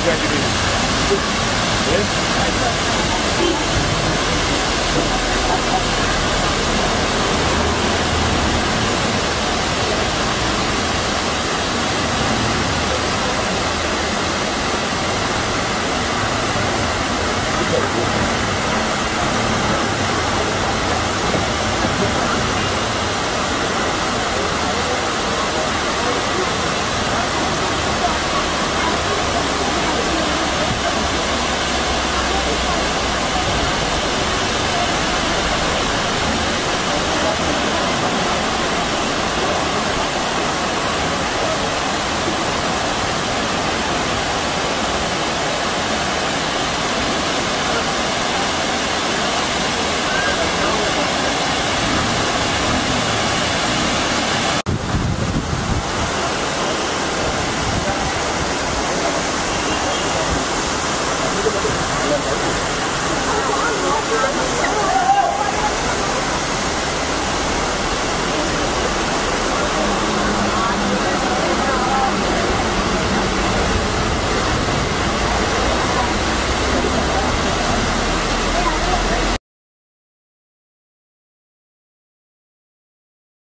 Congratulations. Yeah.